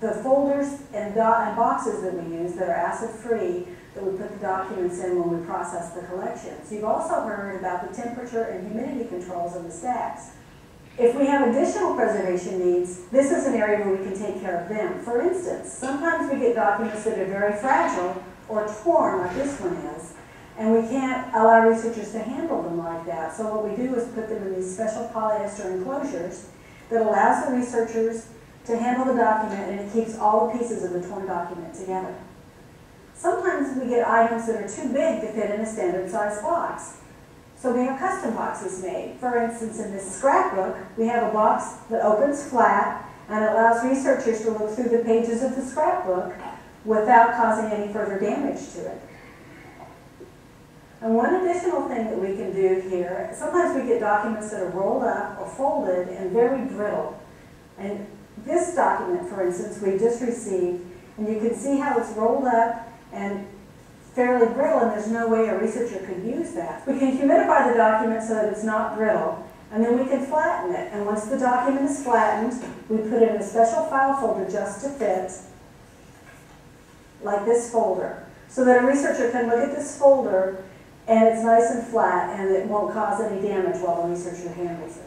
the folders and, and boxes that we use that are acid-free, that we put the documents in when we process the collections. You've also heard about the temperature and humidity controls of the stacks. If we have additional preservation needs, this is an area where we can take care of them. For instance, sometimes we get documents that are very fragile or torn, like this one is, and we can't allow researchers to handle them like that. So what we do is put them in these special polyester enclosures that allows the researchers to handle the document and it keeps all the pieces of the torn document together. Sometimes we get items that are too big to fit in a standard size box. So we have custom boxes made. For instance, in this scrapbook, we have a box that opens flat and allows researchers to look through the pages of the scrapbook without causing any further damage to it. And one additional thing that we can do here, sometimes we get documents that are rolled up or folded and very brittle. And this document, for instance, we just received, and you can see how it's rolled up and fairly brittle, and there's no way a researcher could use that. We can humidify the document so that it's not brittle, and then we can flatten it. And once the document is flattened, we put it in a special file folder just to fit, like this folder, so that a researcher can look at this folder and it's nice and flat and it won't cause any damage while the researcher handles it.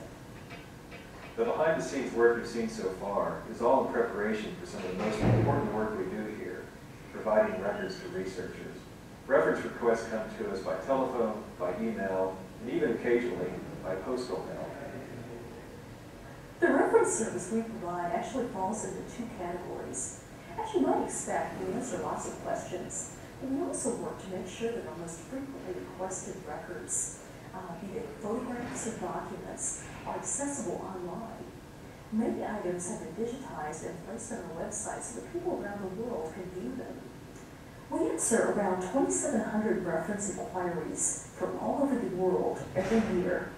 The behind-the-scenes work we've seen so far is all in preparation for some of the most important work we do here, providing records to researchers. Reference requests come to us by telephone, by email, and even occasionally by postal mail. The reference service we provide actually falls into two categories. As you might expect, we answer lots of questions. But we also work to make sure that our most frequently requested records, uh, be they photographs or documents, are accessible online. Many items have been digitized and placed on our website so that people around the world can view them. We answer around 2,700 reference inquiries from all over the world every year.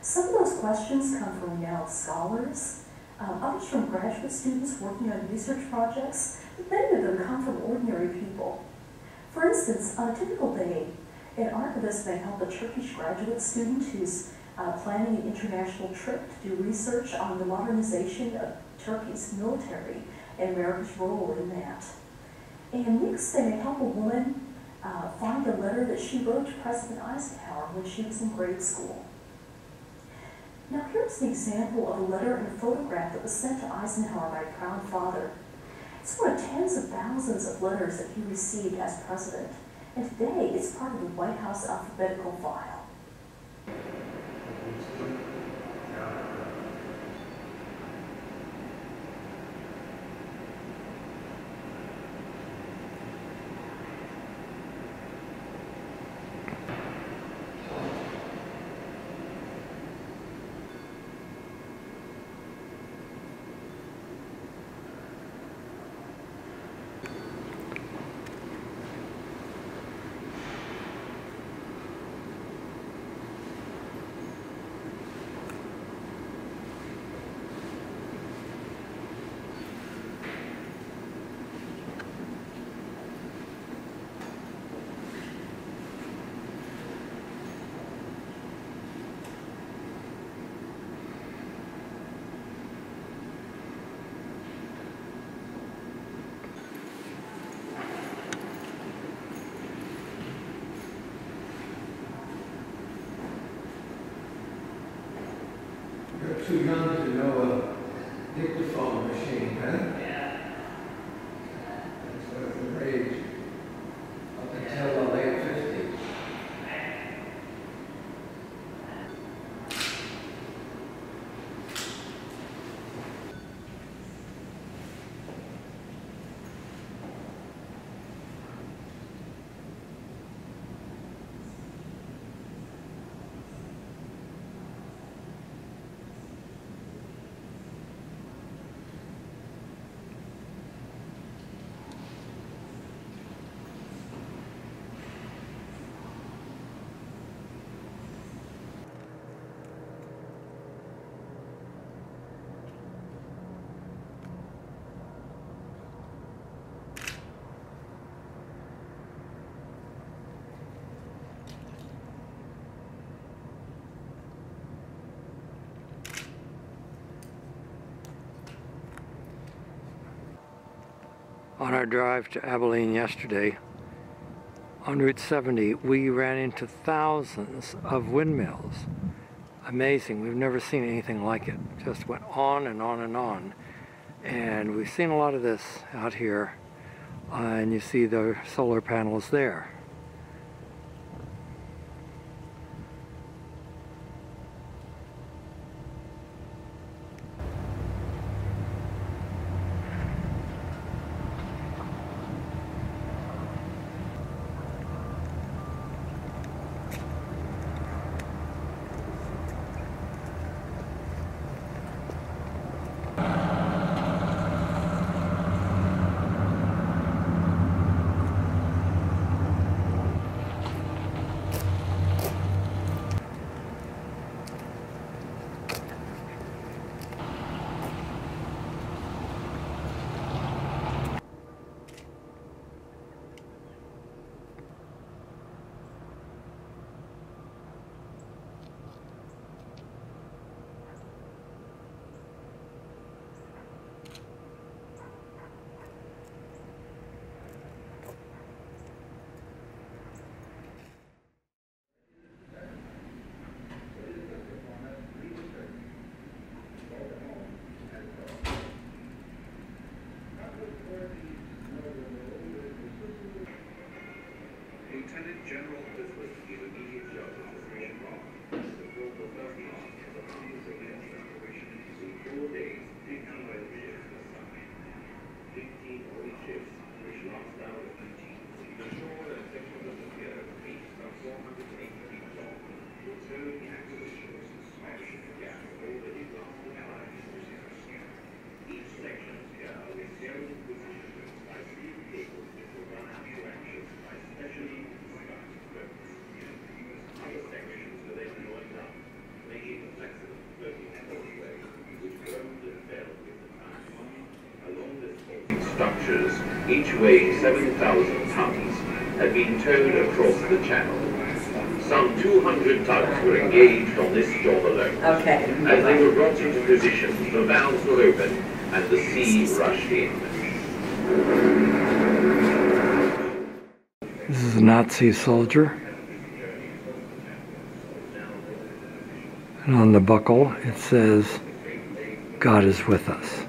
Some of those questions come from renowned scholars, um, others from graduate students working on research projects, but many of them come from ordinary people. For instance, on a typical day, an archivist may help a Turkish graduate student who's uh, planning an international trip to do research on the modernization of Turkey's military and America's role in that. And next, they may help a woman uh, find a letter that she wrote to President Eisenhower when she was in grade school. Now here's an example of a letter and a photograph that was sent to Eisenhower by a proud father. It's one of tens of thousands of letters that he received as president, and today it's part of the White House alphabetical file. You're too young to know a dictaphone machine, huh? That's what it raged up until the late fifties. On our drive to Abilene yesterday, on Route 70, we ran into thousands of windmills. Amazing. We've never seen anything like it. Just went on and on and on. And we've seen a lot of this out here. Uh, and you see the solar panels there. Structures, each weighing 7,000 tons, had been towed across the channel. Some 200 tugs were engaged on this job alone. Okay. As they were brought into position, the valves were opened and the sea rushed in. This is a Nazi soldier. And on the buckle it says, God is with us.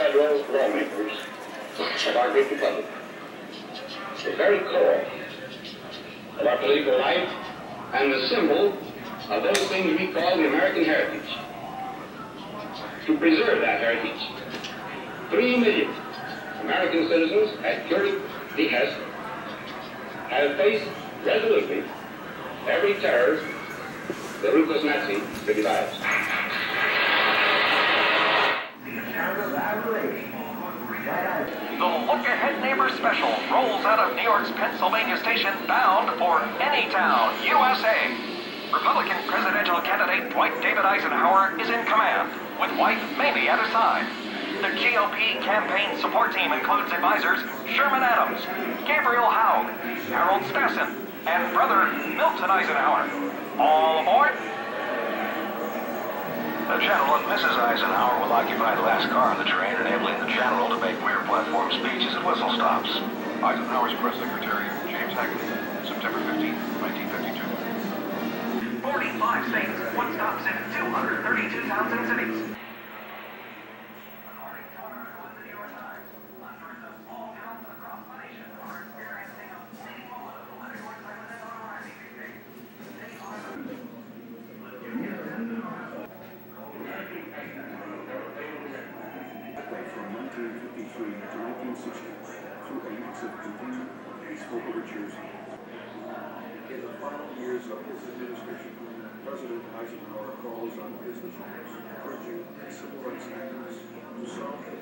Federal lawmakers of our great republic. The very core of our political life and the symbol of those things we call the American heritage. To preserve that heritage, three million American citizens at your behest have faced resolutely every terror the ruthless Nazi could devise. Special rolls out of New York's Pennsylvania station bound for Anytown, USA. Republican presidential candidate Dwight David Eisenhower is in command, with wife Mamie at his side. The GOP campaign support team includes advisors Sherman Adams, Gabriel Haug, Harold Stassen, and brother Milton Eisenhower. All aboard The General and Mrs. Eisenhower will occupy the last car on the train, enabling the General to make rear platform speeches at whistle stops. Eisenhower's press secretary, James Hagerty, September 15, 1952. 45 states, one stop in 232,000 cities. from 1953 to 1960 through a mix of containment and scope overtures. In the final years of his administration, President Eisenhower calls on business owners, clergy, and civil rights activists to solve the problems of immigration for understanding, goodwill, and local action. Much of what will take place in the fight for civil rights in the next several years and its beginnings during the Eisenhower. The threat of internal subversion began to occupy the thoughts of Congress as well as the American people. In 1945, the House American Activities Committee was formed to probe labor, the federal government, and even the movie industry in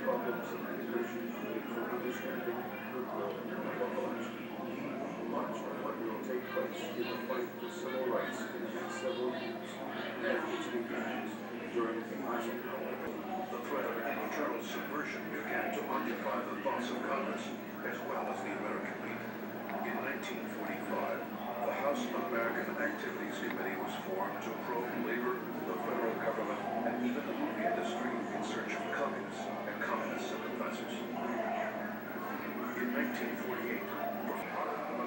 search of communists and communist sympathizers. In 1948,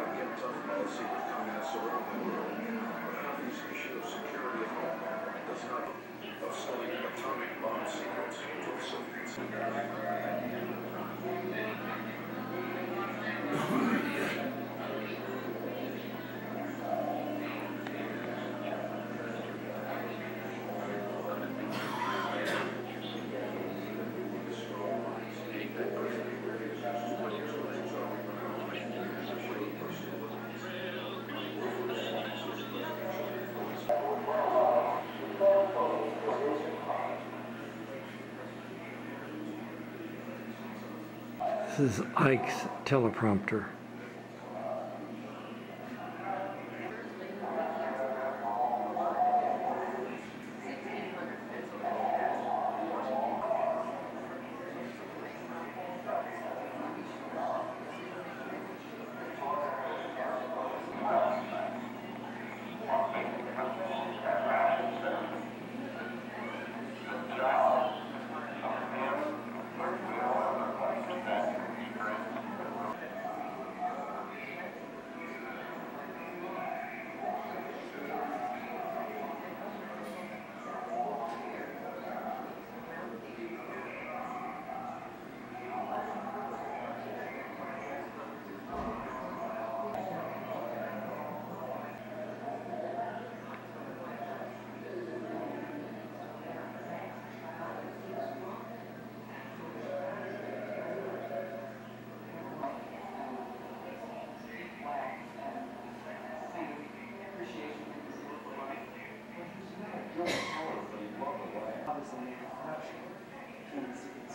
again tough policy with communists around the world, but how these issues of security at home does not of selling atomic bomb secrets to the Soviets. This is Ike's teleprompter.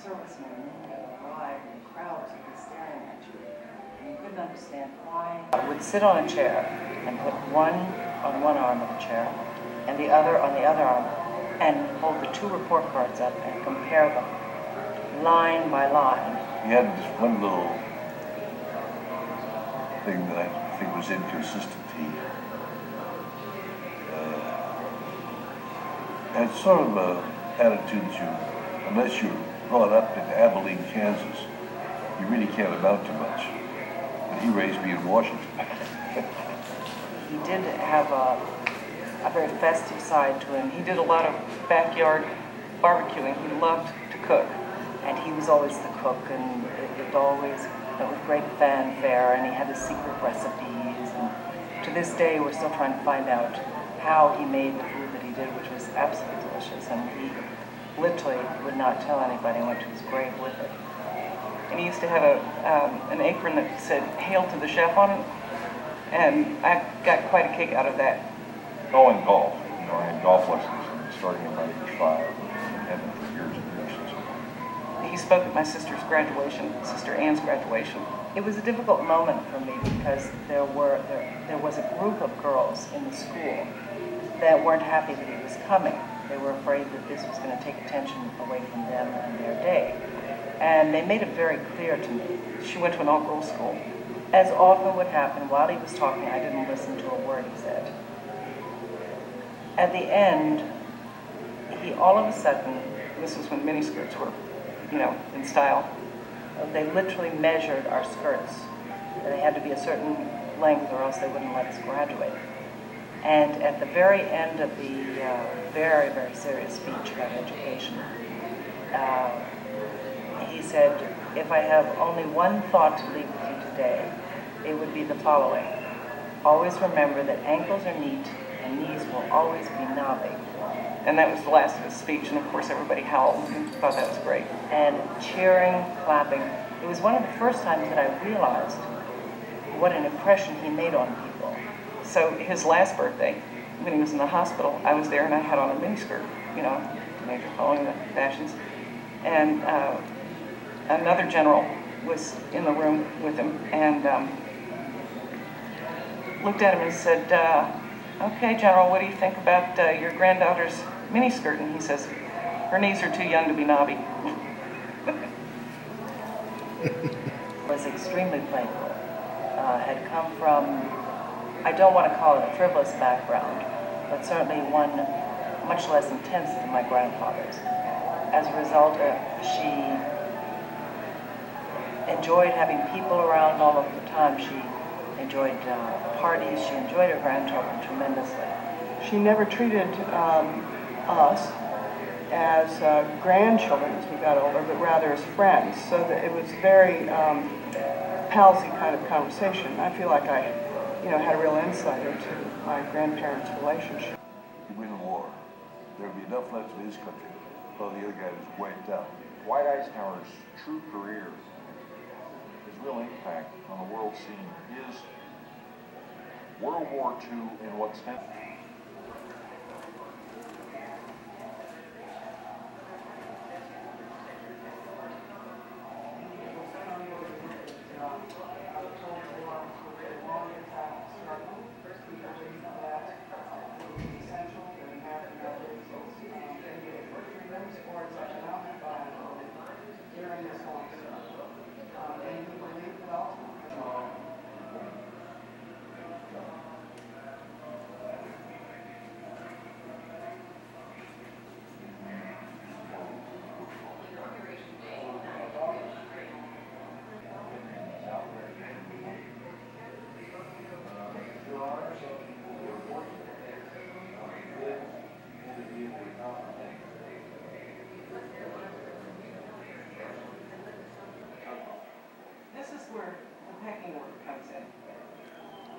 servicemen arrived and crowds would be staring at you. And you couldn't understand why. I would sit on a chair and put one on one arm of the chair and the other on the other arm and hold the two report cards up and compare them line by line. He had this one little thing that I think was inconsistent. He uh, had sort of a attitude that you, unless you're brought up in Abilene, Kansas, you really can't amount to much. But he raised me in Washington. He did have a, a very festive side to him. He did a lot of backyard barbecuing. He loved to cook. And he was always the cook, and it, it always went with great fanfare, and he had his secret recipes. And to this day, we're still trying to find out how he made the food that he did, which was absolutely delicious. And he literally would not tell anybody and went to his grave with it. And he used to have a, um, an apron that said, Hail to the Chef on it. And I got quite a kick out of that. Oh, and golf. You know, I had golf lessons starting about age five and had them for years and years. He spoke at my sister's graduation, Sister Anne's graduation. It was a difficult moment for me because there were there, there was a group of girls in the school that weren't happy that he was coming. They were afraid that this was going to take attention away from them and their day. And they made it very clear to me. She went to an all-girls school. As often would happen, while he was talking, I didn't listen to a word he said. At the end, he all of a sudden, this was when miniskirts were, you know, in style, they literally measured our skirts. They had to be a certain length or else they wouldn't let us graduate. And at the very end of the uh, very, very serious speech about education, uh, he said, if I have only one thought to leave it would be the following. Always remember that ankles are neat and knees will always be knobby. And that was the last of his speech, and of course everybody howled and thought that was great. And cheering, clapping. It was one of the first times that I realized what an impression he made on people so his last birthday, when he was in the hospital, I was there and I had on a miniskirt, you know, major following the fashions. And uh, another general was in the room with him and um, looked at him and said, uh, okay, General, what do you think about uh, your granddaughter's miniskirt? And he says, her knees are too young to be knobby. <laughs> was extremely playful. Uh, had come from, I don't want to call it a frivolous background, but certainly one much less intense than my grandfather's. As a result, uh, she enjoyed having people around all of the time. She enjoyed uh, parties. She enjoyed her grandchildren tremendously. She never treated um, us as uh, grandchildren as we got older, but rather as friends. So that it was very um, palsy kind of conversation. I feel like I, you know, had a real insight into my grandparents' relationship. You win the war. There would be enough left of his country, while the other guy was wiped out. Dwight Eisenhower's true career, his real impact on the world scene is World War II and what's happened. This is where the pecking order comes in.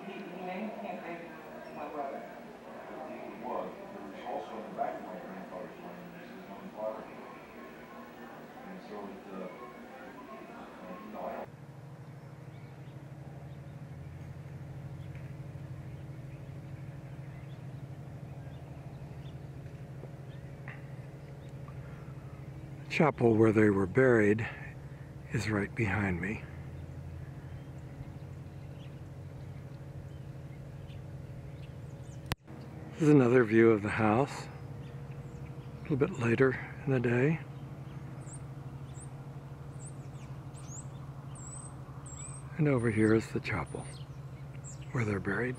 He, he named Camp David my brother. It was, there was also in the back of my grandfather's land, this is on water. And so it, uh, you know, I don't chapel where they were buried is right behind me. This is another view of the house, a little bit later in the day. And over here is the chapel where they're buried.